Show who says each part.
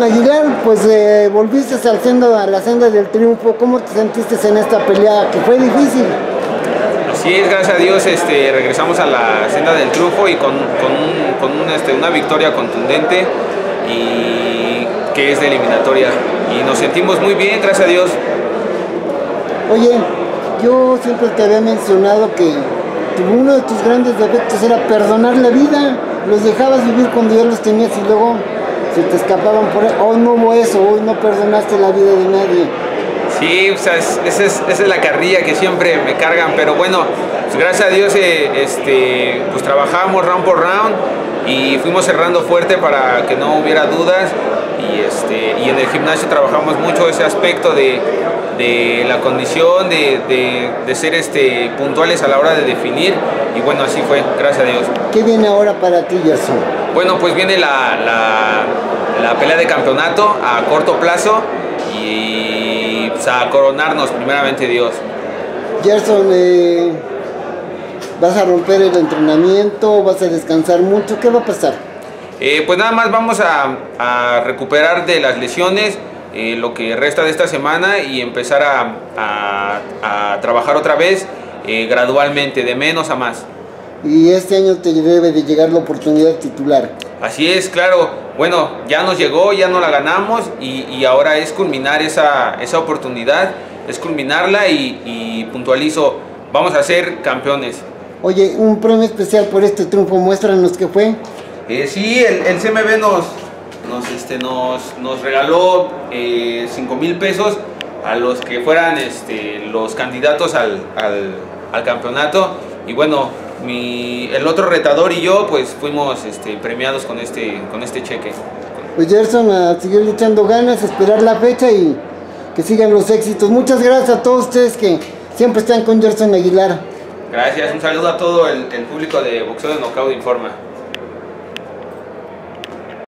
Speaker 1: Gerson Aguilar, pues eh, volviste al sendo, a la senda del triunfo. ¿Cómo te sentiste en esta pelea que fue difícil?
Speaker 2: Así es, gracias a Dios este, regresamos a la senda del triunfo y con, con, un, con un, este, una victoria contundente y que es de eliminatoria. Y nos sentimos muy bien, gracias a Dios.
Speaker 1: Oye, yo siempre te había mencionado que uno de tus grandes defectos era perdonar la vida. Los dejabas vivir cuando ya los tenías y luego se te escapaban por ahí. Hoy no hubo eso, hoy no perdonaste la vida de nadie.
Speaker 2: Sí, o sea, es- esa, es, esa es la carrilla que siempre me cargan, pero bueno, pues gracias a Dios eh, este, pues trabajamos round por round y fuimos cerrando fuerte para que no hubiera dudas y, este, y en el gimnasio trabajamos mucho ese aspecto de, de la condición, de, de- de ser este, puntuales a la hora de definir y bueno, así fue, gracias a Dios.
Speaker 1: ¿Qué viene ahora para ti, Gerson?
Speaker 2: Bueno, pues viene la, la- la pelea de campeonato a corto plazo y pues, a coronarnos primeramente Dios.
Speaker 1: Gerson, eh, ¿vas a romper el entrenamiento? ¿Vas a descansar mucho? ¿Qué va a pasar?
Speaker 2: Eh, pues nada más vamos a, a recuperar de las lesiones eh, lo que resta de esta semana y empezar a, a- a trabajar otra vez gradualmente, de menos a más.
Speaker 1: Y este año te debe de llegar la oportunidad titular.
Speaker 2: Así es, claro. Bueno, ya nos llegó, ya no la ganamos y, y ahora es culminar esa, esa oportunidad, es culminarla y, y puntualizo, vamos a ser campeones.
Speaker 1: Oye, un premio especial por este triunfo, muéstranos qué fue.
Speaker 2: Eh, sí, el, el CMB nos, nos, este, nos, nos regaló 5 mil pesos a los que fueran este, los candidatos al, al- al campeonato. Y bueno, mi, el otro retador y yo pues fuimos este, premiados con este, con este cheque.
Speaker 1: Pues Gerson, a seguir echando ganas, esperar la fecha y que sigan los éxitos. Muchas gracias a todos ustedes que siempre están con Gerson Aguilar.
Speaker 2: Gracias, un saludo a todo el, el público de Boxeo de Knockout Informa.